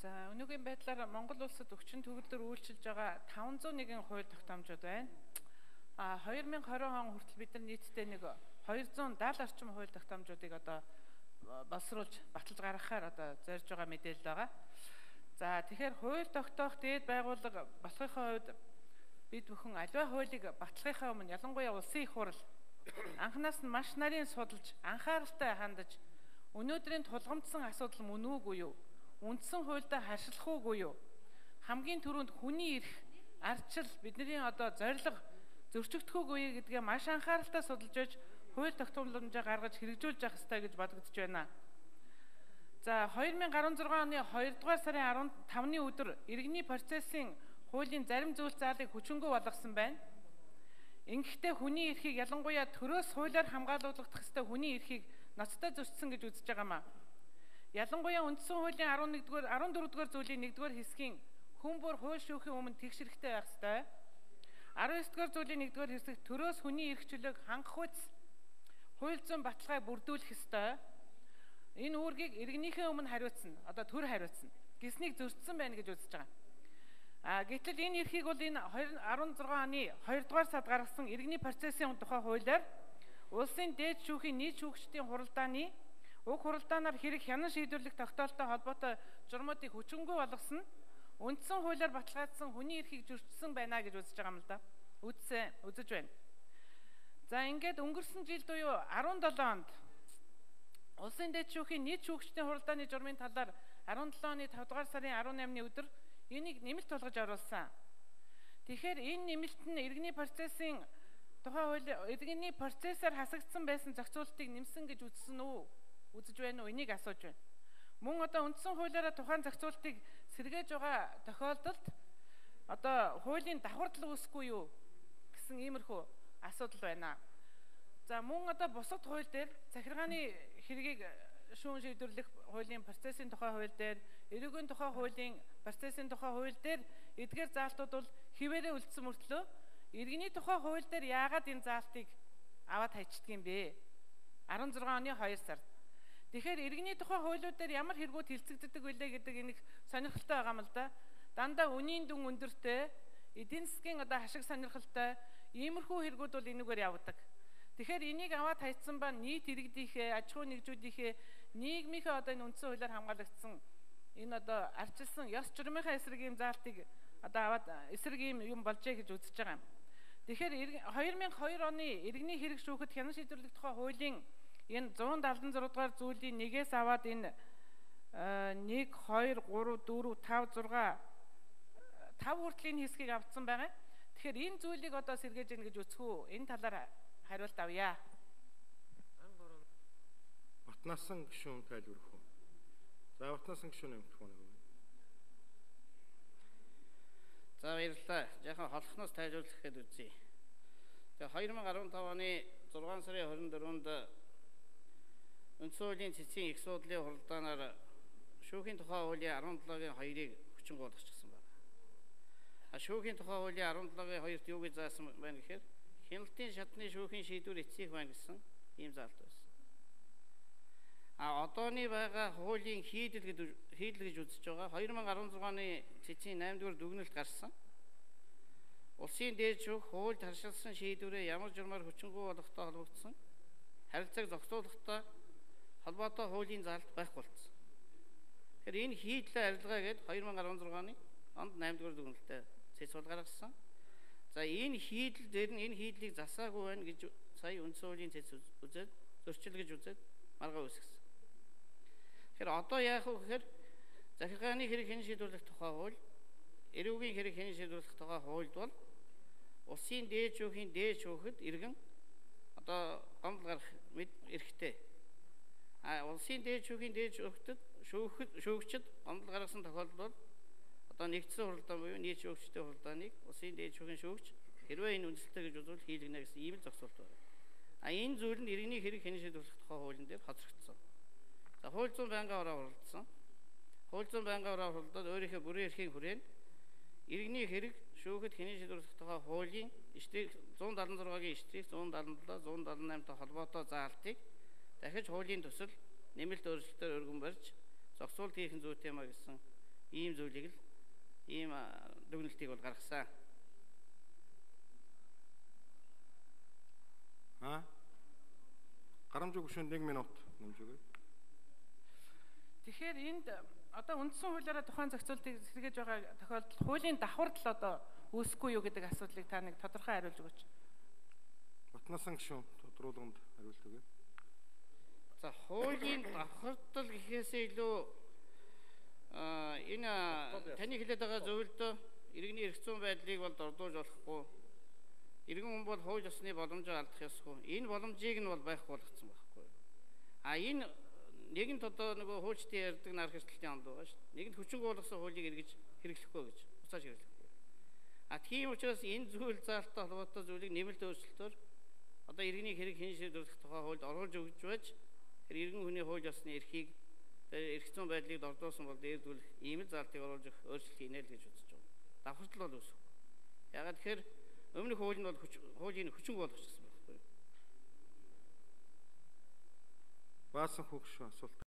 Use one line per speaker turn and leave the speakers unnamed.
За өнөөгийн байдлаар Монгол улсад өвчин төгөлдөр үйлчилж байгаа 501 хууль тогтоомжууд байна. А 2020 он хүртэл бид нар нийтдээ нэг 270 орчим хууль тогтоомжуудыг одоо боловсруулж баталж гаргахаар одоо зорж байгаа мэдээлэл байгаа. За тэгэхээр хууль тогтоох дээд байгууллага болохынхаа хувьд бид бүхэн аливаа хуулийг батлахынхаа өмнө ялангуяа улсын их хурл анханаас нь маш нарийн судалж анхааралтай хандаж өнөөдрийн тулгамдсан асуудал мөн үгүй юу? Үндсэн хуульдаа харшлах уугүй юу? Хамгийн түрүүнд хүний эрх, ардчил бидний одоо зориг зөрчигдөхөөгүй гэдгээ маш анхааралтай судалж иж хууль тогтоомжоо гаргаж хэрэгжүүлж явах ёстой гэж бодогдож байна. За 2016 оны 2 дугаар сарын 15-ны өдөр иргэний процессын хуулийн зарим зүйл заалыг хүчингү болгосон байна. Ингэхдээ хүний эрхийг ялангуяа төрөөс хуулиар хамгаалуулах ёстой хүний эрхийг ноцтой зөрчсөн гэж үзэж байгаамаа. Ялангуяа үндсэн хуулийн 11-р 14-р зүйлийн 1-р хэсгийн хүн бүр хууль шүүхийн өмнө тэгшэрхтэй байх ёстой. 19-р зүйлийн 1-р хэсэг төрөөс хүний эрх чөлөөг хангах үс хууль зүйн баталгааг бүрдүүлэх ёстой Энэ үүргийг иргэнийхээ өмнө хариуцна. Одоо төр хариуцна. Гиснийг зөрчсөн байна гэж үзэж байгаа. А гэтэл энэ эрхийг бол энэ 2016 оны 2 дугаар сард гаргасан иргэний процессын тухай хуулиар улсын дээд шүүхийн нийт шүүгчдийн хуралдааны уг хуралдаанаар хэрэг хянан шийдвэрлэх тогтоолтой холбоотой журмуудыг хүчингү болгосон үндсэн хуулиар баталгаажсан хүний эрхийг зөрчсөн байна гэж үзэж байгаа юм л да. Үзсэн, үзэж байна. За ингээд өнгөрсөн жилд буюу 17 онд Улсын дэд шүүхийн нийт шүүгчдийн хуралдааны журмын талаар 17 оны 5 дугаар сарын 18-ны өдөр энийг нэмэлт болгож оруулсан. Тэгэхээр энэ нэмэлт нь иргэний процессын тухай хууль иргэний процессор хасагдсан байсан зохицуултыг нэмсэн гэж үзсэн үү? Үзэж байна уу? Энийг асууж байна. Мөн одоо үндсэн хуулиараа тухайн зохицуултыг сэргээж байгаа тохиолдолд одоо хуулийн давхардал үүсэхгүй юу гэсэн иймэрхүү асуудал байна. За мөн одоо бусад хууль дээр захиргааны хэргийг шүүн шийдвэрлэх хуулийн процессын тухай хууль дээр, эрүүгийн тухай хуулийн процессын тухай хууль дээр эдгээр заалтууд бол хിവэрэ үлдсэн мөртлөө иргэний тухай хууль дээр яагаад энэ заалтыг аваад хайчдаг юм бэ? 16 оны 2 сард. Тэгэхээр иргэний тухай хуулиуд дээр ямар хэрэгүүд хилцэгддэг вүлээ гэдэг энийг сонирхолтой байгаа юм л да. Дандаа үнийн дүн өндөртэй, эдийн засгийн одоо хашиг сонирхолтой иймэрхүү хэрэгүүд бол энэгээр явдаг. Тэгэхээр энийг аваад хайцсан ба нийт иргэдийнхээ аж ахуй нэгжүүдийнхээ нийгмийнхээ одоо энэ үндсэн хуулиар хамгаалагдсан энэ одоо арчилсан ёс журмынхаа эсрэг юм заалтыг одоо аваад эсрэг юм юм болжээ гэж үзэж байгаа юм. Тэгэхээр 2002 оны иргэний хэрэг шүүхэд хянан шийдвэрлэх тухай хуулийн энэ 176 дугаар зүйлийн нэгээс аваад энэ 1 2 3 4 5 6 5 хүртлийн хэсгийг авцсан байгаа. Тэгэхээр энэ зүйлийг одоо сэргээж ийн гэж үзэх үү? Энэ талаар хариулт авъя.
Батнасан гишүүн тайлбарлах уу? За Батнасан гишүүн нэмэх үү?
За баярлалаа. Яхан холхноос тайлбарлах гээд үзье. Тэгээ 2015 оны 6 сарын 24-нд Үндсөлийн цэцгийн их суудлын хуралдаанаар шүүхийн тухай хуулийн 17-гийн 2-ыг хүчин болгочихсон байна. А шүүхийн тухай хуулийн 17-гийн 2-т юу гэж заасан байна гэхээр хяналтын шатны шүүхийн шийдвэр эцсих байна гэсэн ийм заалт байсан. А одооны байгаа хуулийн хийдэл гэж хийдэл гэж үзэж байгаа 2016 оны цэцгийн 8 дугаар дүгнэлт гарсан. Улсын дээд шүүх хууль таршилсан шийдвэрээ ямар журмаар хүчингү болгохтой холбогдсон харилцааг зохицуулахтай холбоотой хуулийн заалт байхгүй болсон. Тэгэхээр энэ хийдлээ арилгаа гээд 2016 оны онд 8 дугаар дүгнэлтэд цэц бол гаргасан. За энэ хийдэл дээр нь энэ хийдлийг засаагүй байна гэж сая үндсэн хуулийн цэц үзээд зөрчил гэж үзээд маргаа үүсгэсэн. Тэгэхээр одоо яах вэ гэхээр захиргааны хэрэг хэн шийдвэрлэх тухай хууль, эрүүгийн хэрэг хэн шийдвэрлэх тухай хуульд бол улсын дээд шүүхийн дээд шүүхэд иргэн одоо гомдол гарах эрхтэй. А улсын дээд шүүхийн дээд шүүхтэд шүүхэд шүүгчд гомдол гаргасан тохиолдолд бол одоо нэгдсэн хуралдаан буюу нийт шүүгчдийн хуралдааныг улсын дээд шүүхийн шүүгч хэрвээ энэ үндэслэлтэй гэж үзвэл хийлгэнэ гэсэн ийм л зохицуулт байна. А энэ зүйл нь иргэний хэрэг хэн шийдвэрлэх тухай хуулийн дээр хоцрогдсон. За хууль зүйн байнгын ороо хуралдсан. Хууль зүйн байнгын ороо хуралдаад өөрийнхөө бүрэн эрхийн хүрээнд иргэний хэрэг шүүхэд хэн шийдвэрлэх тухай хуулийн эштрийг 176-гийн эштрийг 177 178-тай холбоотой заалтыг дахиж хуулийн төсөл нэмэлт өөрчлөлтөөр өргөн барьж зохицуулт хийх зүйтэй маа гэсэн ийм зүйлийг л ийм а, дүгнэлтийг бол гаргасан.
Аа? Гарамжийн гүшүүнд 1 минут нэмж өгье.
Тэгэхээр энд одоо үндсэн хуулиараа тухайн зохицуултыг сэргээж байгаа тохиолдолд хуулийн давхар л одоо үүсэхгүй юу гэдэг асуудлыг та нэг тодорхой хариулж өгөөч.
Батнасан гүшүүн тодруулганд хариулт өгье.
За хуулийн давхардал гэхээсээ илүү а энэ таны хэлээд байгаа зөвлөлтөө иргэний эрх зүйн байдлыг бол дордуулж болохгүй. Иргэн хүн бол хууль ёсны боломжоо алдах ёсгүй. Энэ боломжийг нь бол байхгүй болгоцсон байхгүй. А энэ нэгэнт одоо нөгөө хуульчдын ярьдаг нар хэртэлтийн онд байгаа шүү. Нэгэнт хүчинг болгосон хуулийг эргэж хэрэглэхгүй гэж. Буцааж хэрэглэхгүй. А тийм учраас энэ зүйл заалттай холбоотой зүйлийг нэмэлт өөрчлөлтөөр одоо иргэний хэрэг хэн шийдвэрлэх тухай хуульд оруулж өгж байж тэр иргэн хүний хууль ёсны эрхийг эрх зүйн байдлыг дордуулсан бол дээрдүүлэх ийм л залтыг оруулж өгөх өөрчлөлт хийнэ л гэж үзэж байна. Давхартал бол үүсэхгүй. Ягаад тэгэхээр өмнөх хууль нь бол хуулийн хүчинг болгочихсон байхгүй?
Баасан хүүхш асуулт